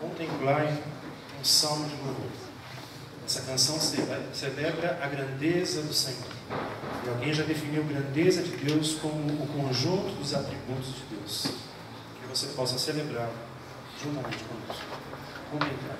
Contemplai um salmo de louvor. Essa canção celebra a grandeza do Senhor. E alguém já definiu grandeza de Deus como o conjunto dos atributos de Deus. Que você possa celebrar juntamente conosco. Contemplar.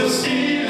still see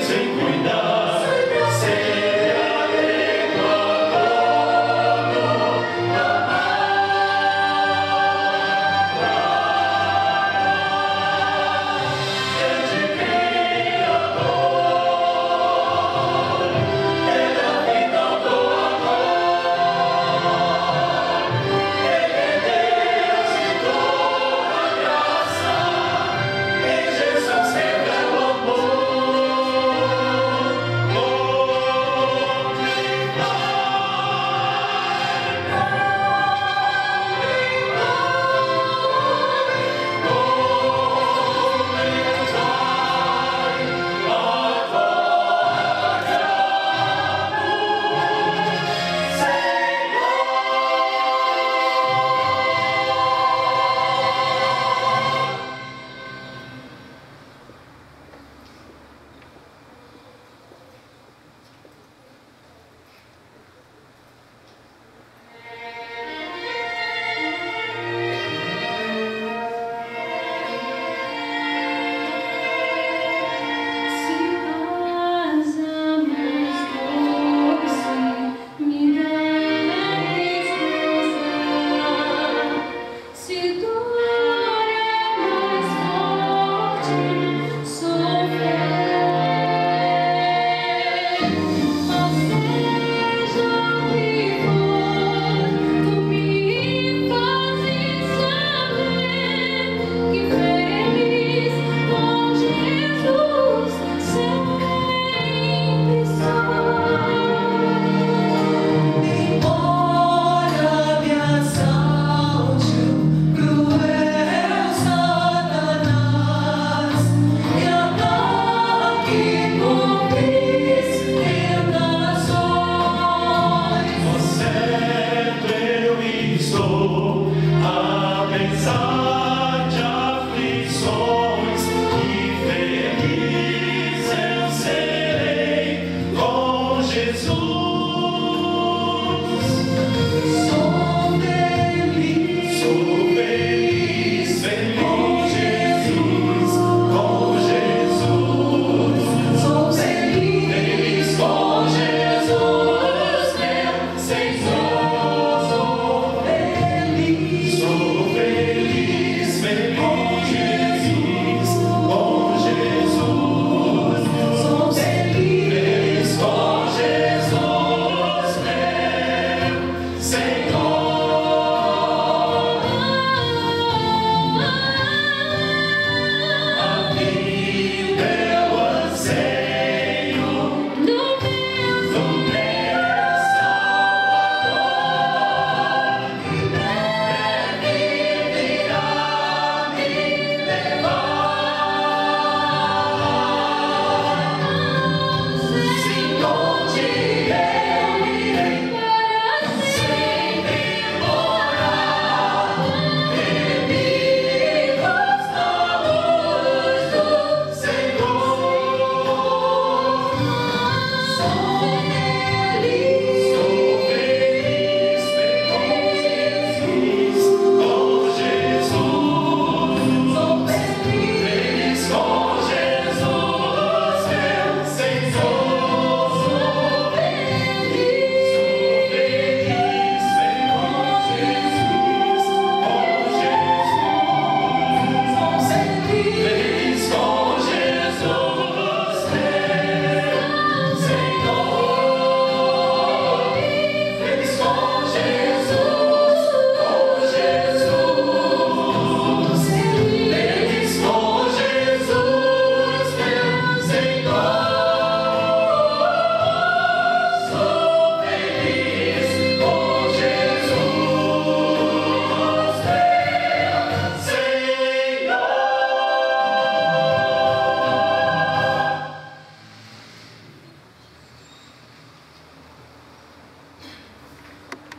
So fair.